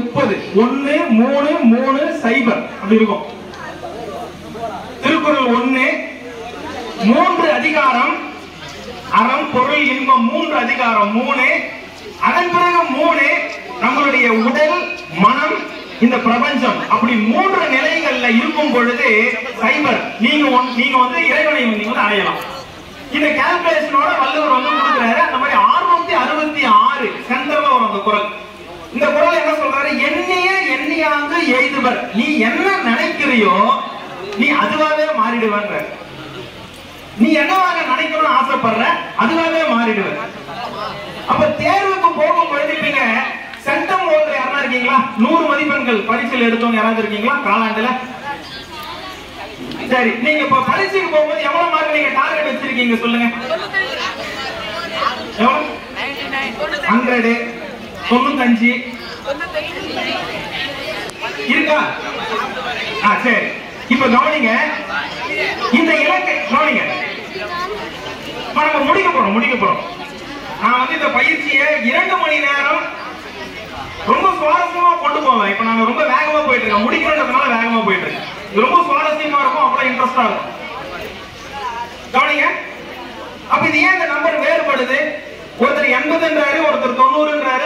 முப்பது. ஒன்னு மூணு மூணு சைபர். அப்படி இருக்கும். திருக்குறள் ஒன்னு மூன்று அதிகாரம் அறம் பொருள் இன்பம் மூன்று அதிகாரம் மூணு. அதன் பிறகு மூணு நம்மளுடைய உடல் மனம் இந்த பிரபஞ்சம். அப்படி மூன்று நிலைகள்ல இருக்கும் பொழுது சைபர். நீங்க ஒன்- நீங்க வந்து இறைவனை நீங்க வந்து அடையலாம். இந்த கால்குலேஷனோட வல்லவர் வந்து கொடுக்குறாரு அந்த மாதிரி குரல் என்ன சொல்றாரு எண்ணிய எண்ணியாந்து எய்துவர் நீ என்ன நினைக்கிறியோ நீ அதுவாகவே மாறிடுவன்ற. நீ என்னவாக நினைக்கணும்னு ஆசைப்படுற அதுவாகவே மாறிடுவ. அப்ப தேர்வுக்கு போகும் பொழுது நீங்க சென்டம் ஓடுற யாரா இருக்கீங்களா? நூறு மதிப்பெண்கள் பரீட்சையில் எடுத்தவங்க யாராவது இருக்கீங்களா? காலாண்டுல? சரி நீங்க இப்ப பரீட்சைக்கு போகும்போது எவ்வளவு மார்க் நீங்க டார்கெட் வச்சிருக்கீங்க சொல்லுங்க. ஹண்ட்ரடு தொண்ணூத்தஞ்சு. இருக்கா? ஆ சரி. இப்ப கவனிங்க. இந்த இலக்கை கவனிங்க. இப்ப நம்ம முடிக்க போறோம் முடிக்க போறோம். நான் வந்து இந்த பயிற்சியை இரண்டு மணி நேரம் ரொம்ப சுவாரஸ்யமா கொண்டு போவேன். இப்ப நாங்க ரொம்ப வேகமா போயிட்டு இருக்கோம். முடிக்கிறதுனால வேகமா போயிட்டு இருக்கேன் இது ரொம்ப சுவாரஸ்யமா இருக்கும் அவ்வளவு இன்ட்ரெஸ்டா இருக்கும். கவனிங்க. அப்ப இது ஏன் இந்த நம்பர் வேறுபடுது? ஒருத்தர்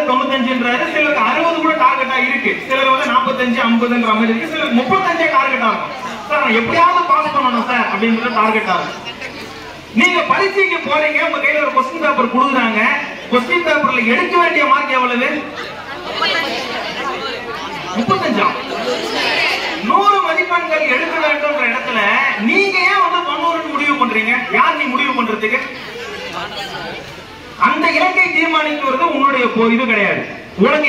தொண்ணூறுன்றாரு தொண்ணூத்தஞ்சுன்றாரு சிலருக்கு அறுபது கூட டார்கெட்டா இருக்கு. சிலர் வந்து நாற்பத்தஞ்சு ஐம்பதுன்ற மாதிரி இருக்கு. சிலருக்கு முப்பத்தஞ்சே டார்கெட் ஆகும் சார் நான் எப்படியாவது பாஸ் பண்ணணும் சார் அப்படின்ற டார்கெட் ஆகும் நீங்க பரீட்சைக்கு போறீங்க உங்க கையில ஒரு கொஸ்டின் பேப்பர் கொடுக்குறாங்க. கொஸ்டின் பேப்பர்ல எடுக்க வேண்டிய மார்க் எவ்வளவு? முப்பத்தஞ்சா? நூறு மதிப்பெண்கள் எடுக்க வேண்டும்ன்ற இடத்துல நீங்க ஏன் வந்து தொண்ணூறுன்னு முடிவு பண்றீங்க? யார் நீ முடிவு பண்றதுக்கு? அந்த இலக்கை தீர்மானிக்கிறது உன்னுடைய இது கிடையாது. உனக்கு